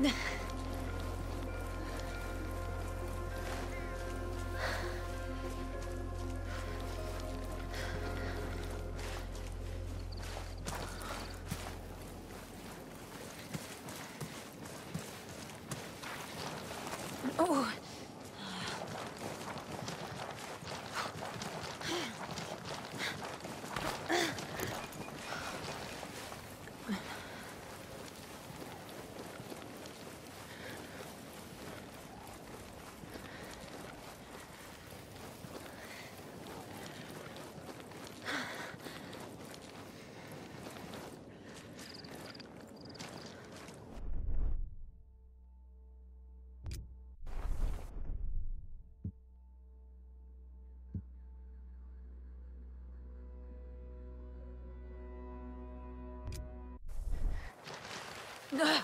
ねえ。Oh.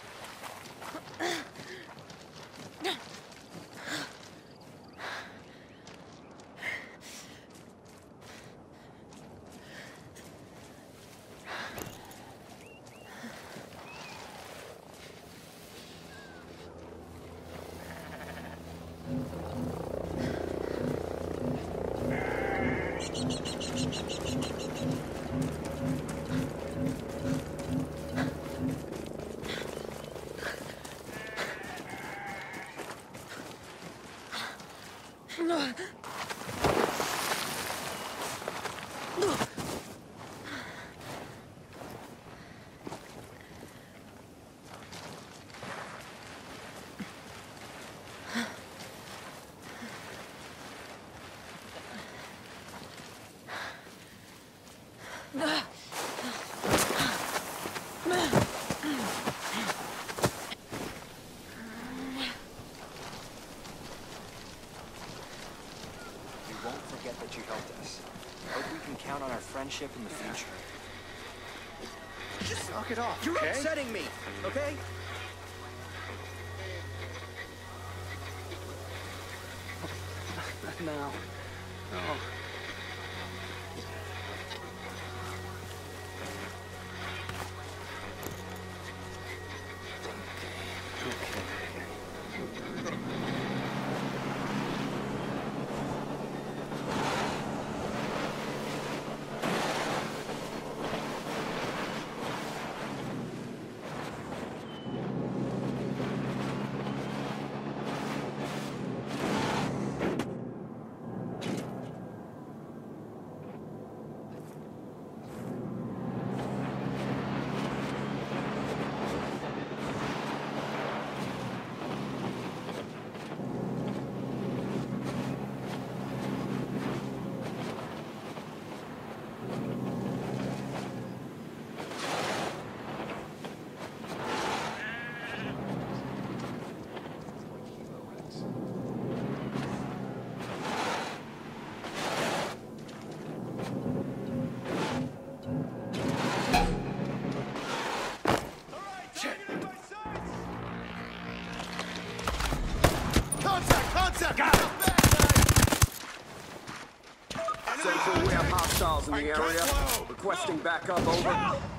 friendship in the future. Just knock it off, You're okay? upsetting me, okay? Hostiles in the area. Requesting backup, over.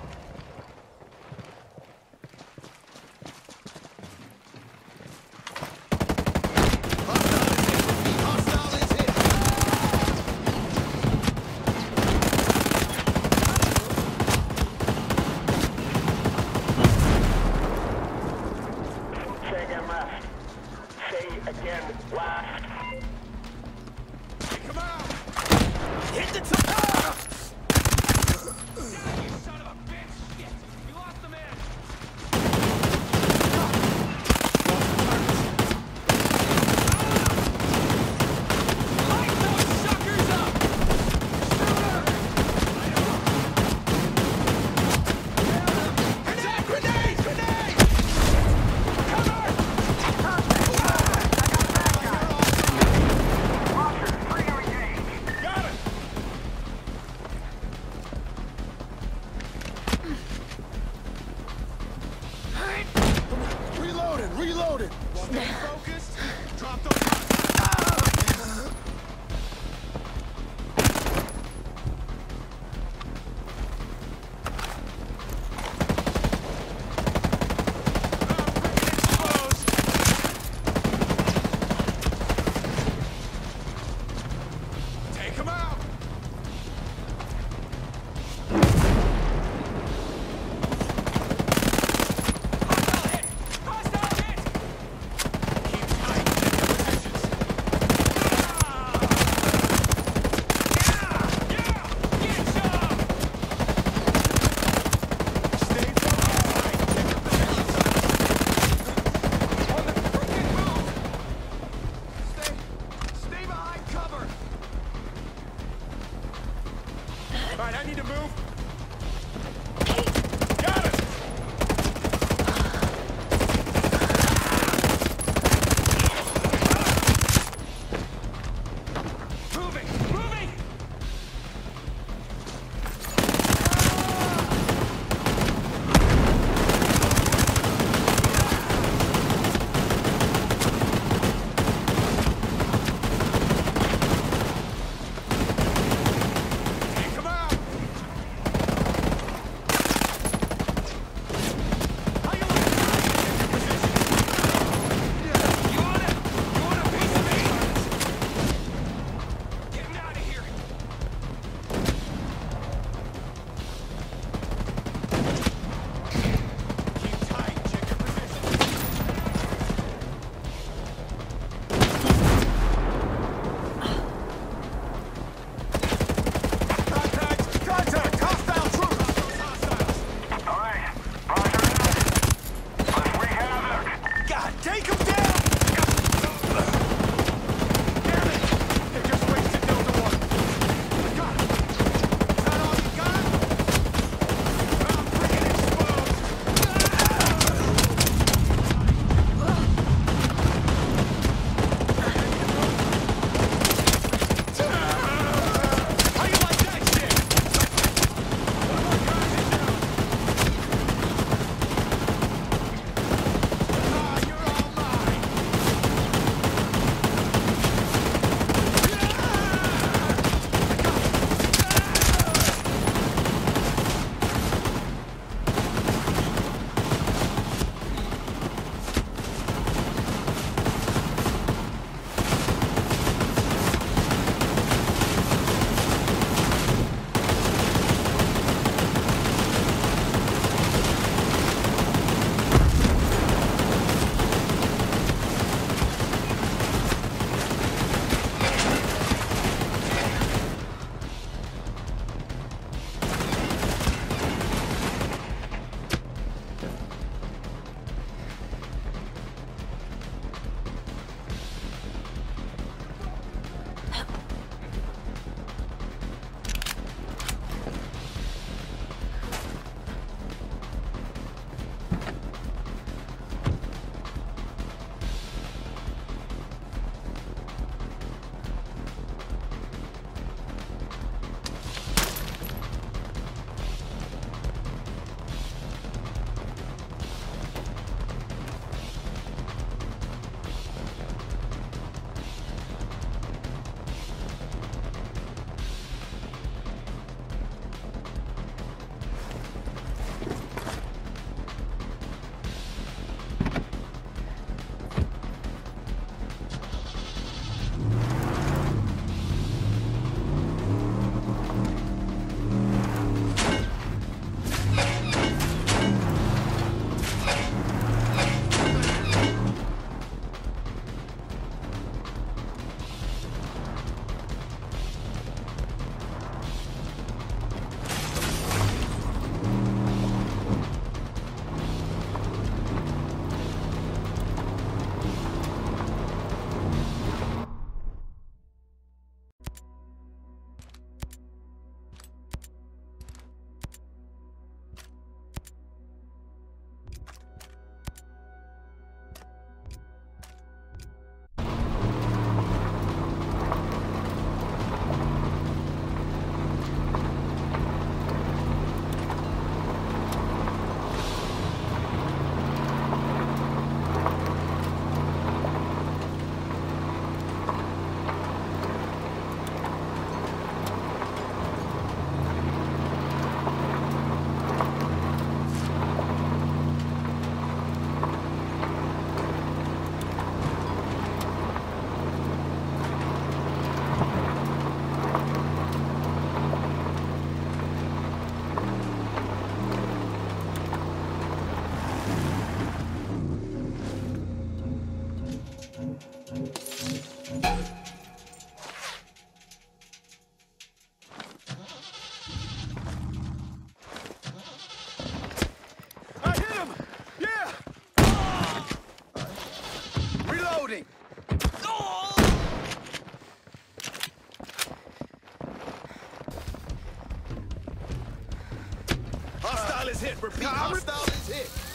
Repeat, hostile is hit.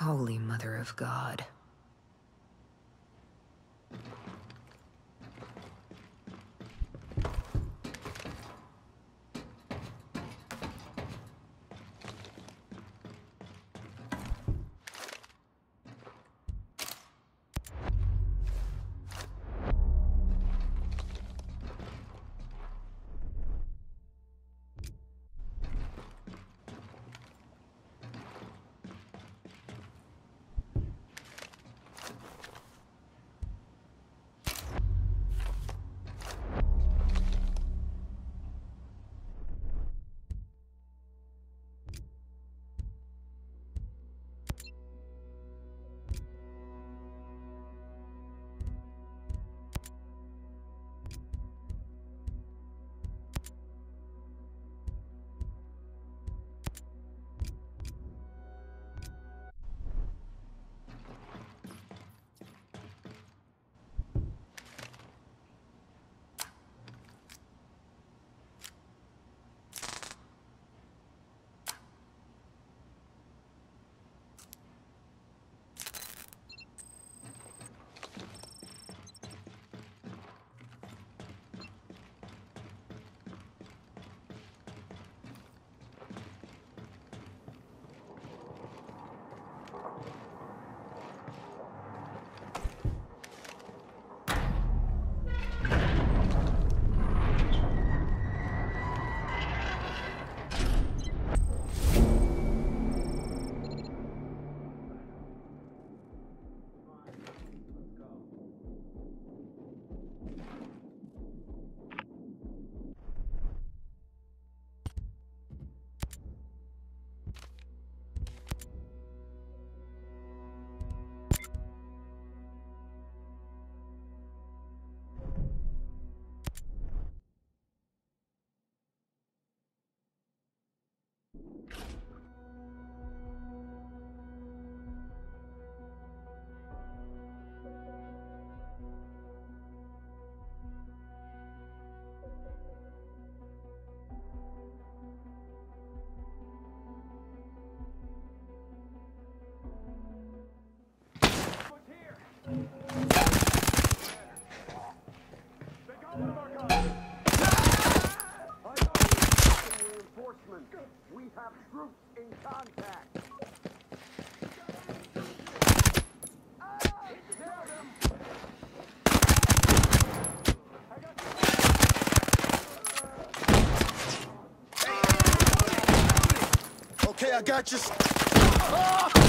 Holy Mother of God. Reinforcement. We have troops in contact. Okay, I got you.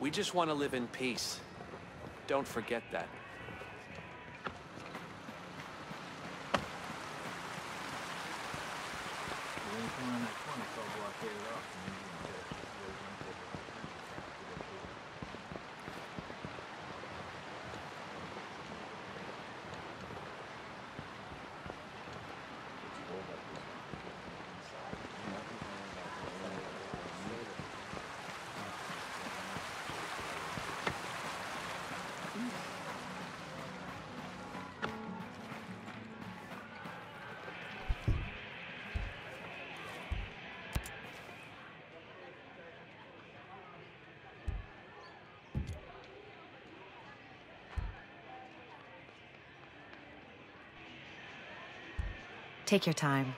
We just want to live in peace. Don't forget that. Take your time.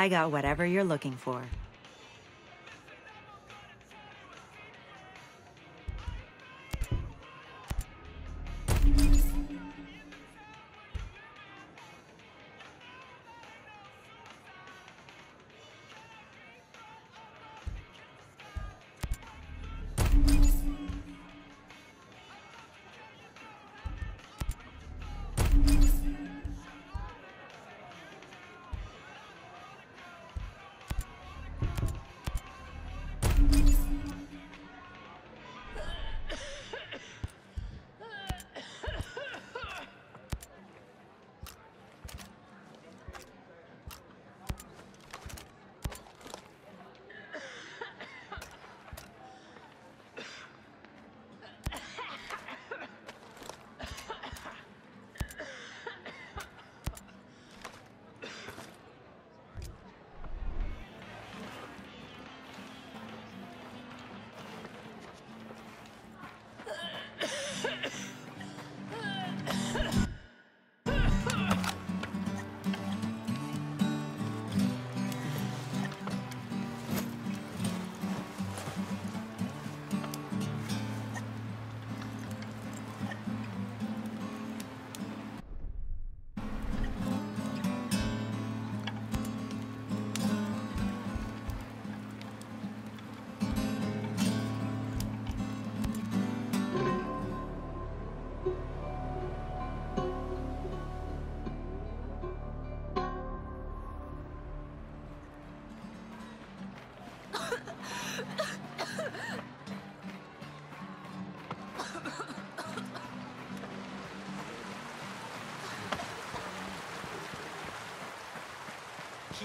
I got whatever you're looking for.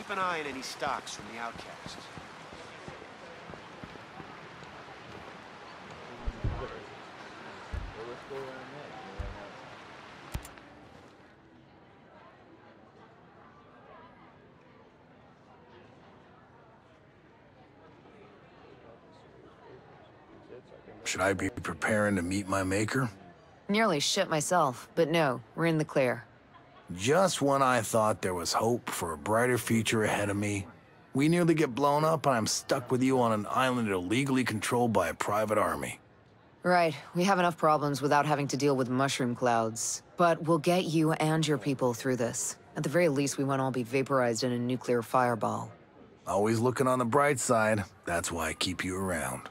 Keep an eye on any stocks from the outcasts. Well, let's go around that. Go around that. Should I be preparing to meet my maker? Nearly shit myself, but no, we're in the clear. Just when I thought there was hope for a brighter future ahead of me, We nearly get blown up, and I'm stuck with you on an island illegally controlled by a private army. Right, we have enough problems without having to deal with mushroom clouds. But we'll get you and your people through this. At the very least, we won't all be vaporized in a nuclear fireball. Always looking on the bright side. That's why I keep you around.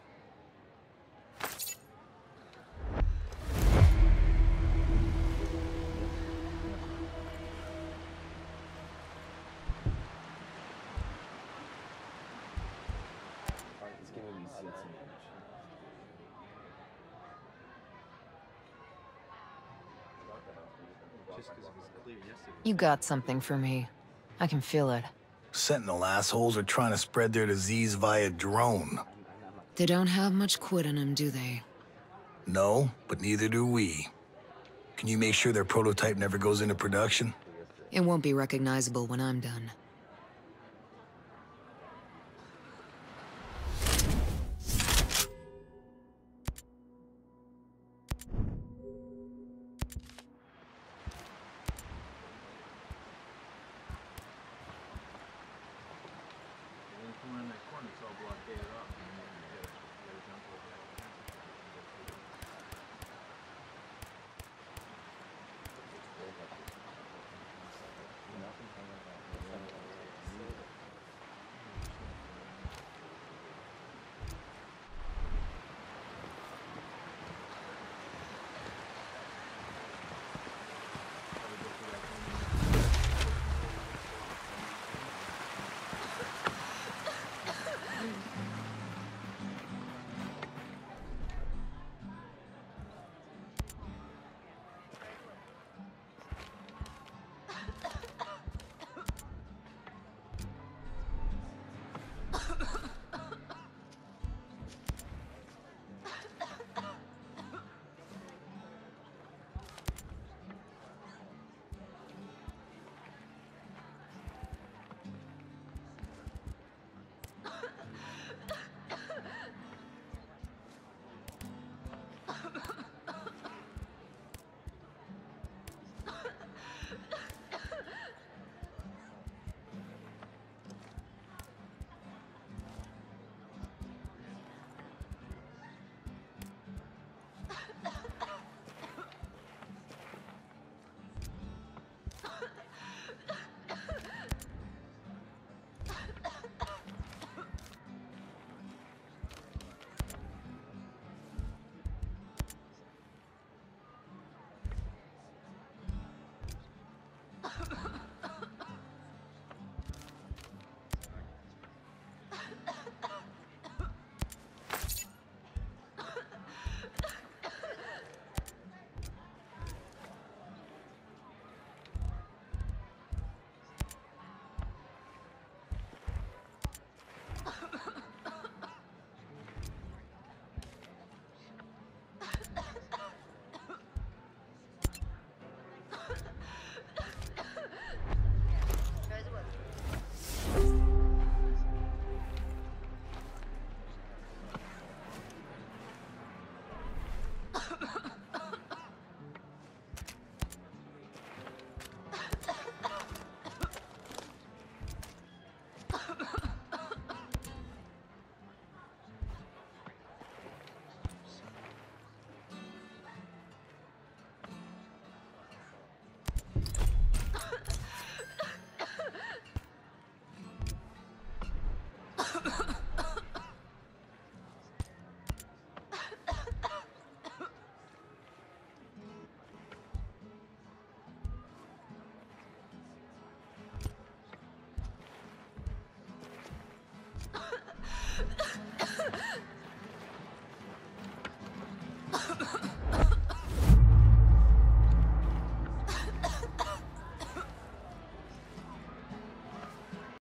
You got something for me. I can feel it. Sentinel assholes are trying to spread their disease via drone. They don't have much quit in them, do they? No, but neither do we. Can you make sure their prototype never goes into production? It won't be recognizable when I'm done.